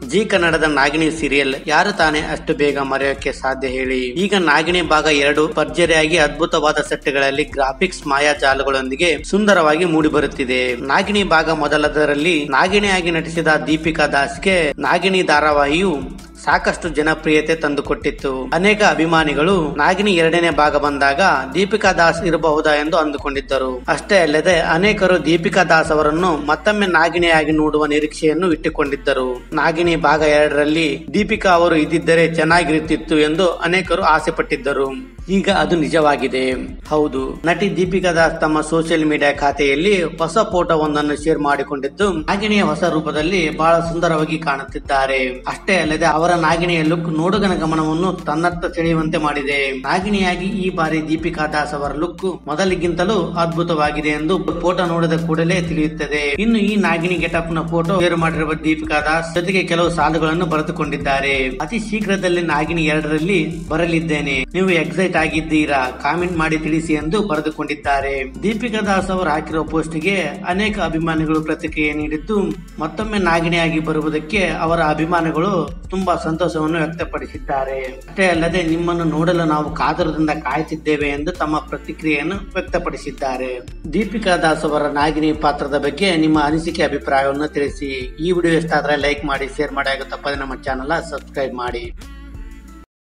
G ಕನ್ನಡದ Nagini serial ಯಾರು ತಾನೇ ಅಷ್ಟು ಬೇಗ ಮರೆಯೋಕೆ ಸಾಧ್ಯ ಹೇಳಿ. ಈಗ ನಾಗಿಣಿ ಭಾಗ ಎರಡು ಭರ್ಜರಿಯಾಗಿ ಅದ್ಭುತವಾದ ಸೆಟ್ಗಳಲ್ಲಿ ಗ್ರಾಫಿಕ್ಸ್ ಮಾಯಾಜಾಲಗಳೊಂದಿಗೆ ಸುಂದರವಾಗಿ ಮೂಡಿಬರುತ್ತಿದೆ. ನಾಗಿಣಿ ಭಾಗ ಮೊದಲದರಲ್ಲಿ ನಾಗಿಣಿಯಾಗಿ ನಟಿಸಿದ ದೀಪಿಕಾ ದಾಸ್ಗೆ ನಾಗಿಣಿ ಧಾರಾವಾಹಿಯು ಸಾಕಷ್ಟು ಜನಪ್ರಿಯತೆ ತಂದುಕೊಟ್ಟಿತ್ತು. ಅನೇಕ ಅಭಿಮಾನಿಗಳು ನಾಗಿನಿ ಎರಡನೇ ಭಾಗ ಬಂದಾಗ ದೀಪಿಕಾ ದಾಸ್ ಇರಬಹುದಾ ಎಂದು ಅಂದುಕೊಂಡಿದ್ದರು. ಅಷ್ಟೇ ಅಲ್ಲದೆ ಅನೇಕರು ದೀಪಿಕಾ ದಾಸ್ ಅವರನ್ನು ಮತ್ತೊಮ್ಮೆ ನಾಗಿನಿಯಾಗಿ ನೋಡುವ ನಿರೀಕ್ಷೆಯನ್ನು ಇಟ್ಟುಕೊಂಡಿದ್ದರು. ನಾಗಿನಿ ಭಾಗ ಎರಡರಲ್ಲಿ ದೀಪಿಕಾ ಅವರು ಇದ್ದಿದ್ದರೆ ಚೆನ್ನಾಗಿರುತ್ತಿತ್ತು ಎಂದು ಅನೇಕರು ಆಸೆ ಪಟ್ಟಿದ್ದರು ಈಗ ಅದು ನಿಜವಾಗಿದೆ. ಹೌದು, ನಟಿ ದೀಪಿಕಾ ದಾಸ್ ತಮ್ಮ ಸೋಷಿಯಲ್ ಮೀಡಿಯಾ ಖಾತೆಯಲ್ಲಿ ಹೊಸ ಫೋಟೋ ಒಂದನ್ನು ಶೇರ್ ಮಾಡಿಕೊಂಡಿದ್ದು ನಾಗಿಣಿಯ ಹೊಸ ರೂಪದಲ್ಲಿ ಬಹಳ ಸುಂದರವಾಗಿ ಕಾಣುತ್ತಿದ್ದಾರೆ. ಅಷ್ಟೇ ಅಲ್ಲದೆ ಅವರ ನಾಗಿಣಿಯ ಲುಕ್ ನೋಡುಗನ ಗಮನವನ್ನು ತನ್ನತ್ತ ಸೆಳೆಯುವಂತೆ ಮಾಡಿದೆ. ನಾಗಿಣಿಯಾಗಿ ಈ ಬಾರಿ ದೀಪಿಕಾ ದಾಸ್ ಅವರ ಲುಕ್ ಮೊದಲಿಗಿಂತಲೂ ಅದ್ಭುತವಾಗಿದೆ ಎಂದು ಫೋಟೋ ನೋಡಿದ ಕೂಡಲೇ ತಿಳಿಯುತ್ತದೆ. ಇನ್ನು ಈ ನಾಗಿಣಿ ಗೆಟಪ್ನ ಫೋಟೋ ಶೇರ್ ಮಾಡಿರುವ ದೀಪಿಕಾ ದಾಸ್ ಜೊತೆಗೆ ಕೆಲವು ಸಾಲುಗಳನ್ನು ಬರೆದುಕೊಂಡಿದ್ದಾರೆ. ಅತಿ ಶೀಘ್ರದಲ್ಲಿ ನಾಗಿಣಿ ಎರಡರಲ್ಲಿ ಬರಲಿದ್ದೇನೆ. ನೀವು ಎಕ್ಸೈಟ್ ಆಗಿದ್ದೀರಾ? ಕಾಮೆಂಟ್ ಮಾಡಿ ತಿಳಿಸಿ ಎಂದು ಬರೆದುಕೊಂಡಿದ್ದಾರೆ. ದೀಪಿಕಾ ದಾಸ್ ಅವರು ಹಾಕಿರುವ ಪೋಸ್ಟ್ಗೆ ಅನೇಕ ಅಭಿಮಾನಿಗಳು ಪ್ರತಿಕ್ರಿಯೆ ನೀಡಿದ್ದು ಮತ್ತೊಮ್ಮೆ ನಾಗಿಣಿಯಾಗಿ ಬರುವುದಕ್ಕೆ ಅವರ ಅಭಿಮಾನಿಗಳು ತುಂಬಾ ಸಂತೋಷವನ್ನು ವ್ಯಕ್ತಪಡಿಸಿದ್ದಾರೆ. ಅಷ್ಟೇ ಅಲ್ಲದೆ ನಿಮ್ಮನ್ನು ನೋಡಲು ನಾವು ಕಾತರದಿಂದ ಕಾಯುತ್ತಿದ್ದೇವೆ ಎಂದು ತಮ್ಮ ಪ್ರತಿಕ್ರಿಯೆಯನ್ನು ವ್ಯಕ್ತಪಡಿಸಿದ್ದಾರೆ. ದೀಪಿಕಾ ದಾಸ್ ಅವರ ನಾಗಿನಿ ಪಾತ್ರದ ಬಗ್ಗೆ ನಿಮ್ಮ ಅನಿಸಿಕೆ ಅಭಿಪ್ರಾಯವನ್ನು ತಿಳಿಸಿ. ಈ ವಿಡಿಯೋ ಇಷ್ಟ ಆದ್ರೆ ಲೈಕ್ ಮಾಡಿ, ಶೇರ್ ಮಾಡಿ, ಹಾಗೂ ತಪ್ಪದೆ ನಮ್ಮ ಚಾನಲ್ ಸಬ್ಸ್ಕ್ರೈಬ್ ಮಾಡಿ.